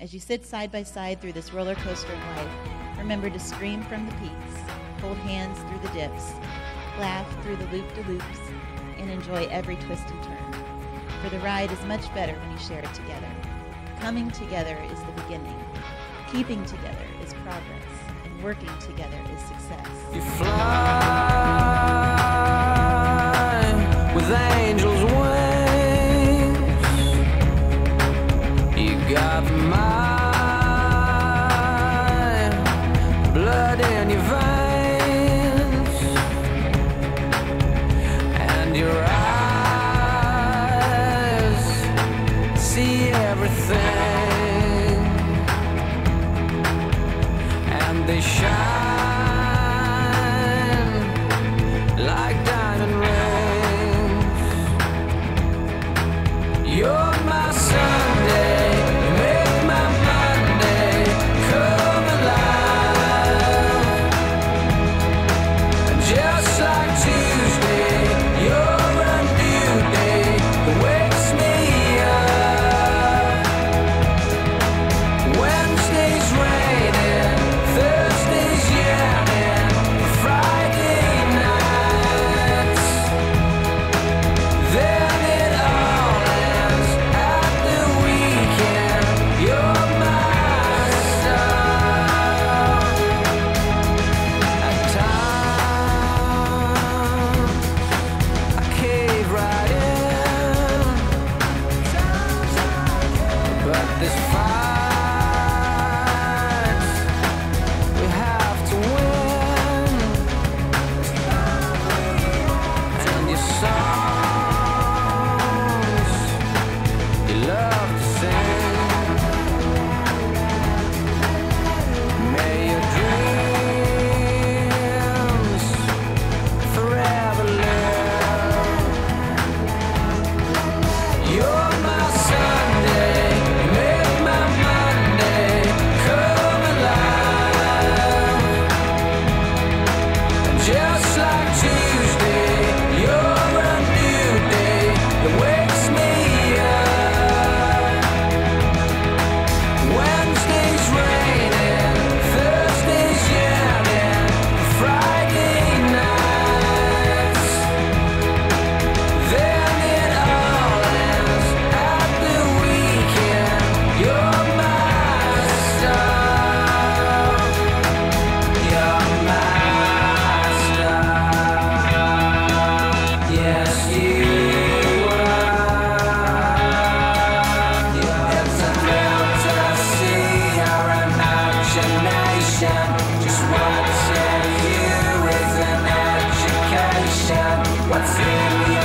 As you sit side by side through this roller coaster of life, remember to scream from the peaks, hold hands through the dips, laugh through the loop de loops, and enjoy every twist and turn. For the ride is much better when you share it together. Coming together is the beginning, keeping together is progress, and working together is success. Blood in your veins, and your eyes see everything, and they shine like diamond rings. You're but what's in you